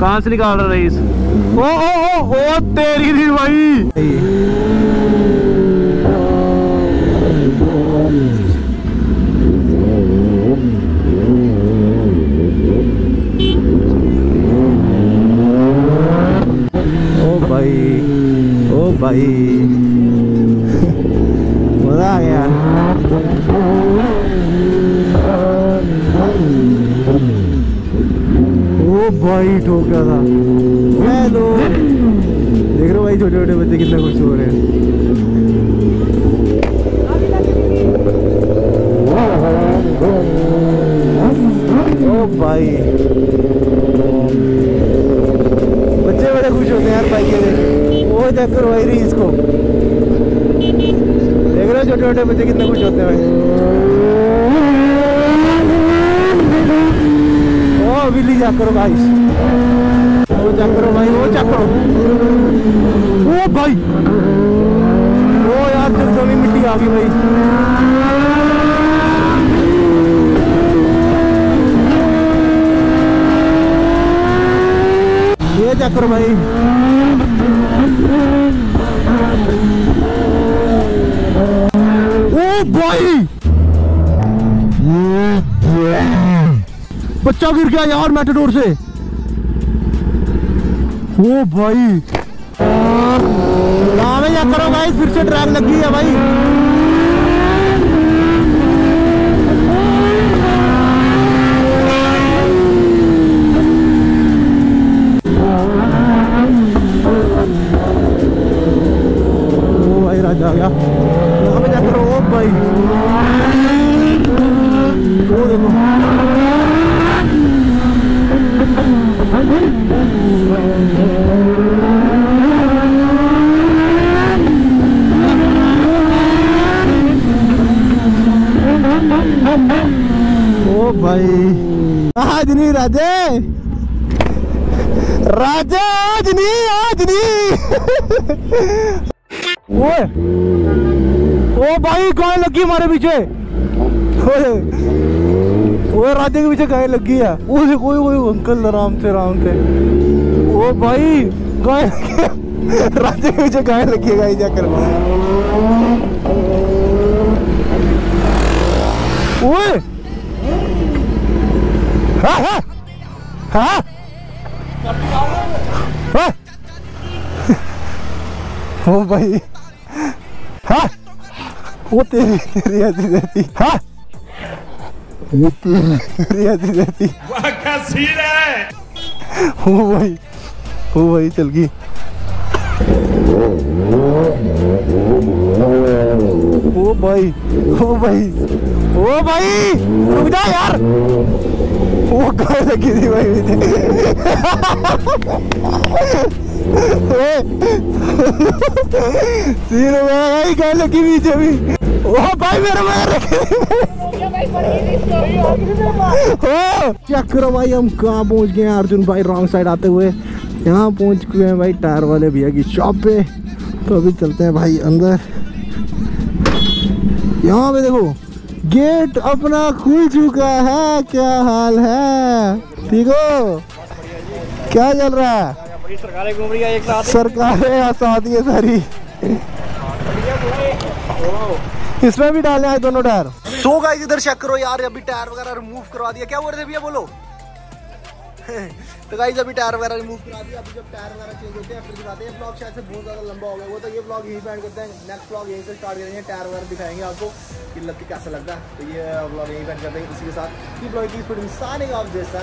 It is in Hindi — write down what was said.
कहाँ से निकाल रहा रईस ओ ओ ओ ओ तेरी दी भाई ओ भाई ओ भाई मज़ा आ गया भाई ठोक था हेलो देख रहे हो भाई छोटे छोटे बच्चे कितना खुश हो रहे हैं ओ भाई। देख वो चेक करो भाई रीस को। देख रहे हो छोटे छोटे बच्चे कितने खुश होते हैं बिल्ली चेक करो भाई। वो चेक करो भाई, वो चेक करो। ओ, भाई। ओ, यार जगदमी मिट्टी आ गई भाई। ये चेक करो भाई। ओ भाई बच्चा गिर गया यार मेटाडोर से। ओ भाई हाँ में चेक करो भाई फिर से ट्रैक लग है भाई ओ भाई राजा आ गया यहाँ पे चेक करो ओ भाई ओ देखो ओ भाई। आज नहीं, राजे। राजा, आज नहीं आज नहीं। ओए, ओ भाई, गाय लगी हमारे पीछे। ओए राजे के पीछे गाय लगी है। ओए ओए अंकल, आराम से आराम से। ओ भाई, गाय राजे के पीछे गाय लगी है, गाय जाकर। ओए हाँ हाँ। हाँ हाँ ओ भाई। हाँ। वो तेरी हँसी रहती हाँ। वो तेरी तेरी हँसी रहती ओ भाई। ओ भाई चल गई। ओ भाई ओ भाई ओ भाई, रुक जा यार। वो गाय लगी थी भाई सीन हो गया भाई, गाय लगी पीछे भी। ओ भाई, मेरे रखे ओ चेक करो भाई, हम कहाँ पहुँच गए अर्जुन भाई रॉन्ग साइड आते हुए। यहाँ पहुँच गए हैं भाई, टायर वाले भैया की शॉप पे। तो अभी चलते हैं भाई अंदर। यहाँ पे देखो, गेट अपना खुल चुका है, क्या हाल है? ठीक हो? क्या चल रहा है? सरकारें घूम रही है एक सारी। इसमें भी डाले हैं दोनों टायर। सो गाइस, इधर चेक करो यार, अभी टायर वगैरह रिमूव करवा दिया। क्या बोल रहे थे भैया, बोलो। तो गाइस अभी टायर वगैरह रिमूव करा दिया। अभी जब टायर वगैरह चेंज होते हैं, फिर दिखाते हैं। ब्लॉग शायद से बहुत ज़्यादा लंबा हो गया। वो तो ये ब्लॉग यहीं पे एंड करते हैं। नेक्स्ट ब्लॉग यहीं से स्टार्ट करेंगे। टायर वगैरह दिखाएँगे आपको कि लग के कैसा लगता है। तो ये ब्लॉग यहीं पे एंड करते हैं। इसी के साथ ये ब्लॉग की फिर साइनिंग ऑफ़ दिस